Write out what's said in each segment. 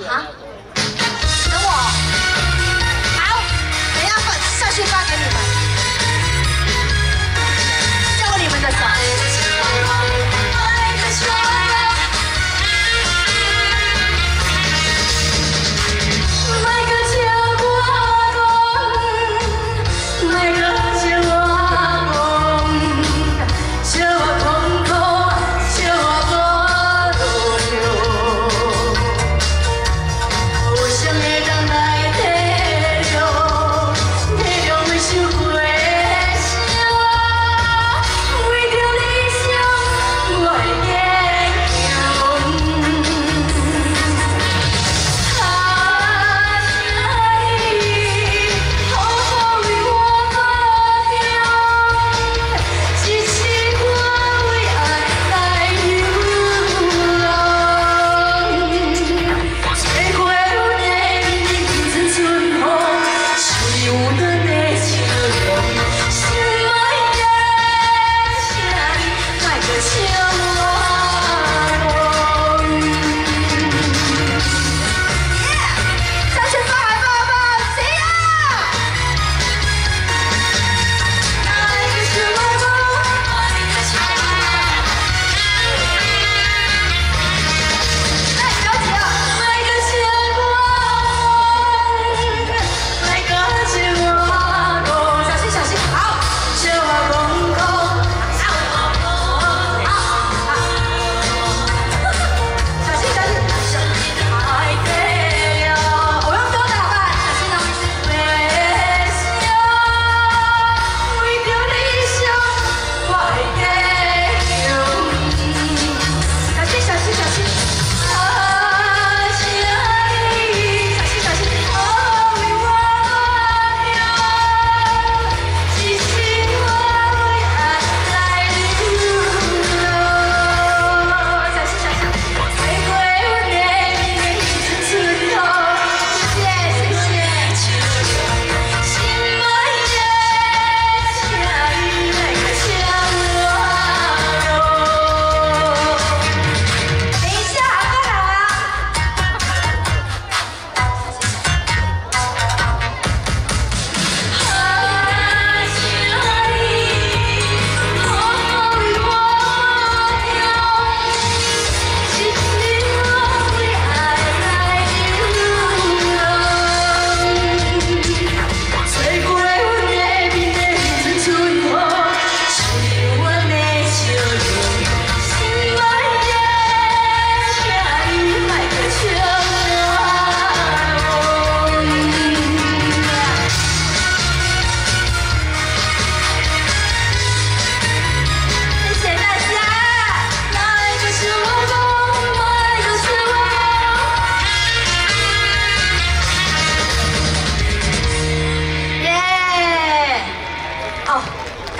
啊？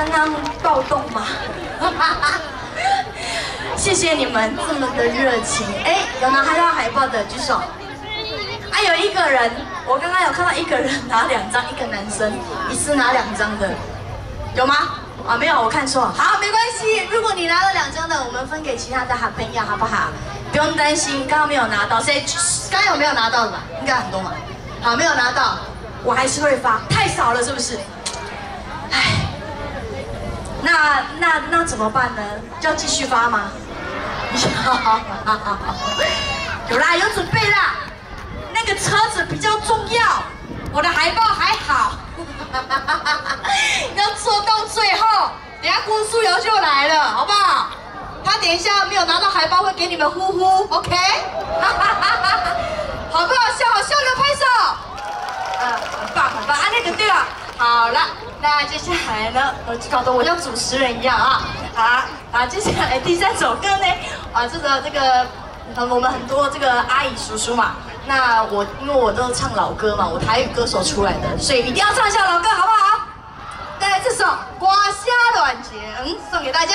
刚刚暴动吗？谢谢你们这么的热情。哎，有拿海报海报的举手。啊，有一个人，我刚刚有看到一个人拿两张，一个男生，一次拿两张的，有吗？啊，没有，我看错。好，没关系。如果你拿了两张的，我们分给其他的好朋友，好不好？不用担心，刚刚没有拿到，谁？刚刚有没有拿到的吧？应该很多嘛。好，没有拿到，我还是会发，太少了，是不是？唉，那那那怎么办呢？要继续发吗？有啦，有准备啦。那个车子比较重要，我的海报还好。要做到最后，等下郭书瑶就来了，好不好？他等一下没有拿到海报，会给你们呼呼，OK？好不好笑？好笑的拍手。呃，很棒很棒啊，那个对了。好了，那接下来呢，呃，搞得我像主持人一样啊。好，啊，接下来第三首歌呢，啊，这个这个，呃，我们很多这个阿姨叔叔嘛，那我因为我都唱老歌嘛，我台语歌手出来的，所以一定要唱一下老歌，好不好？带来这首《瓜虾乱情》送给大家。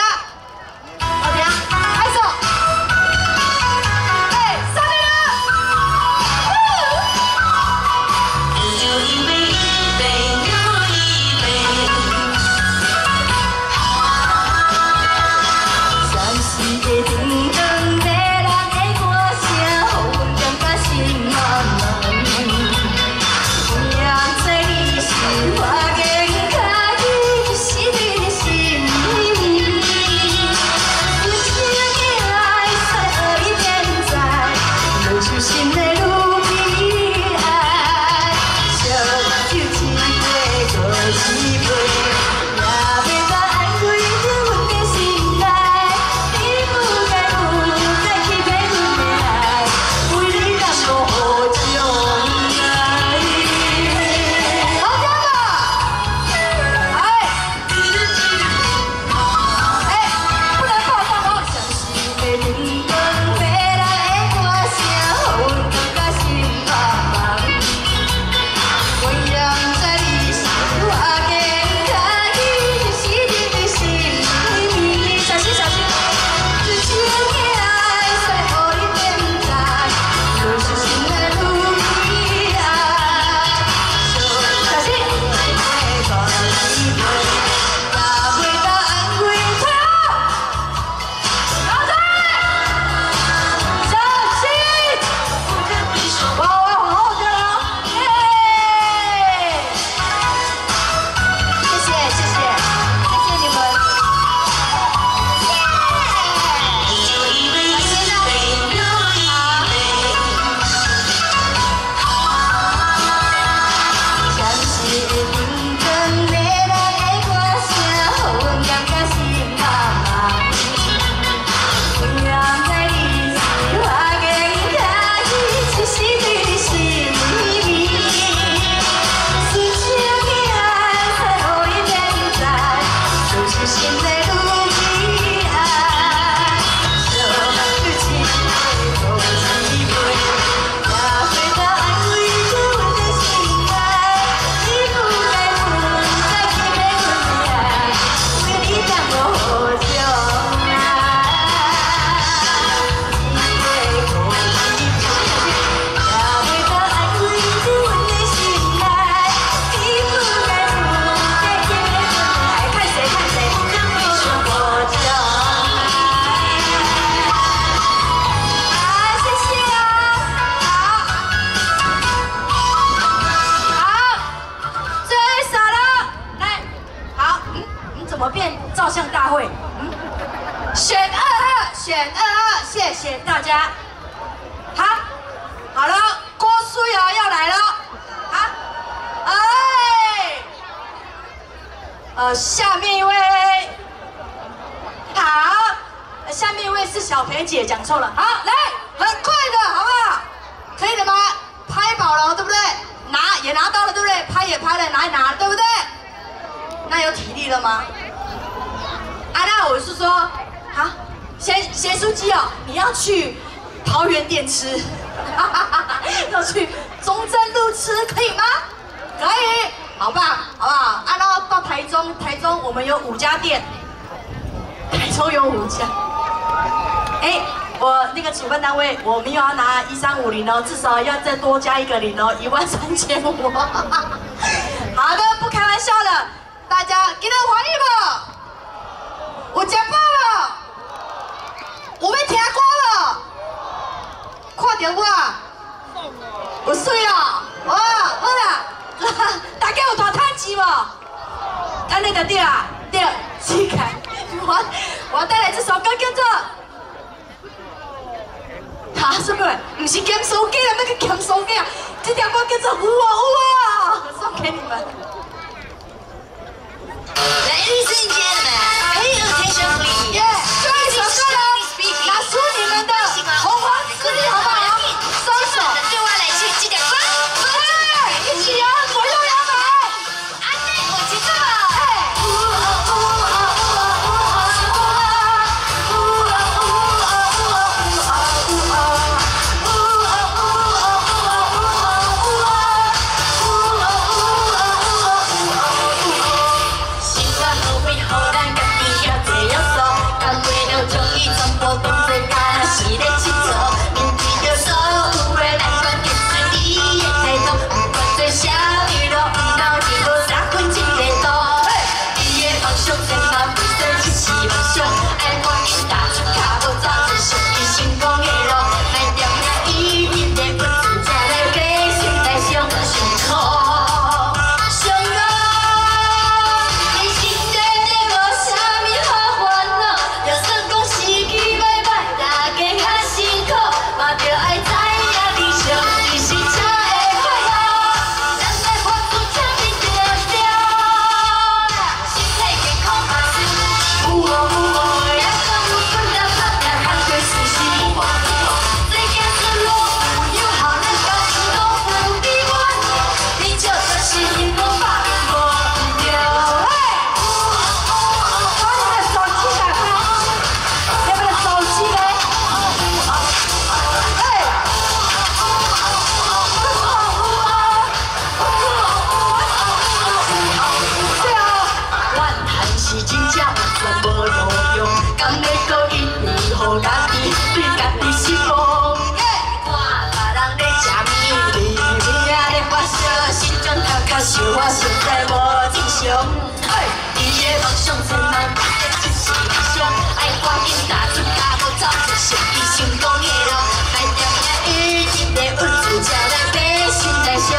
谢谢大家。好，好了，郭书瑶要来了。好，哎，呃，下面一位，好，下面一位是小培姐，讲错了。好，来，很快的，好不好？可以了吗？拍饱了，对不对？拿也拿到了，对不对？拍也拍了，拿也拿了，对不对？那有体力了吗？啊娜，我是说，好，先先收机哦。要去桃园店吃，要去中正路吃，可以吗？可以，好棒，好不好？啊，然后到台中，台中我们有五家店，台中有五家。哎，我那个处分单位，我们又要拿一三五零哦，至少要再多加一个零哦，一万三千五。好的，不开玩笑了，大家今天欢喜不？有吃饱无？有要听歌无？看到我？有水哦，哇，好啦，大家有大趁钱无？安尼就对啦，对，起开。我我带来。这首歌叫做。哈，什么？不是减手机啊，那个减手机啊，这条歌叫做有啊有啊，送给你们。Ladies and gentlemen, pay attention please. 自己好不好？想我实在无正常。你的梦想千万别只是梦想，爱赶紧踏出脚步，走出属于成功的路。来点领伊一个稳住，才来爬心内上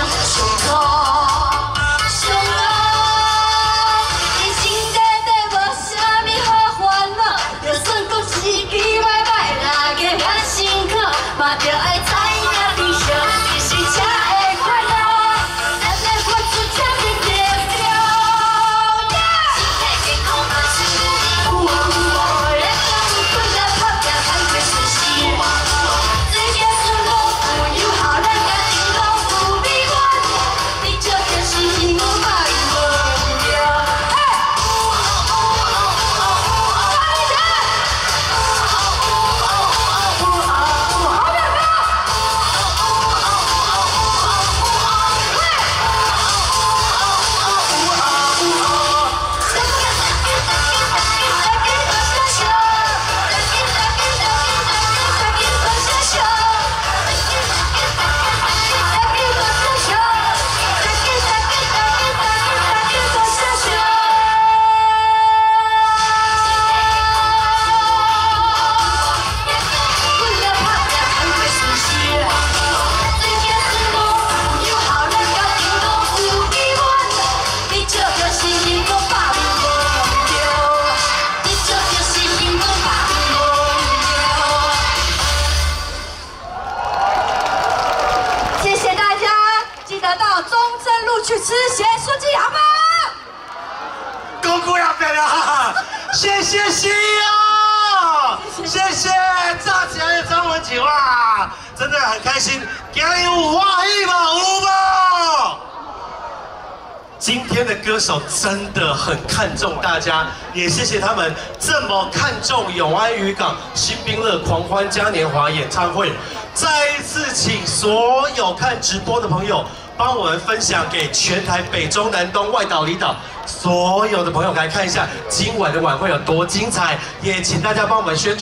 吃咸酥鸡，好吗？公姑两边了，谢谢西哦，谢谢炸起来的张文景哇，真的很开心，给你五万亿嘛，五吧。今天的歌手真的很看重大家，也谢谢他们这么看重永安渔港新兵乐狂欢嘉年华演唱会。再一次请所有看直播的朋友，帮我们分享给全台北中南东外岛离岛所有的朋友来看一下今晚的晚会有多精彩，也请大家帮我们宣。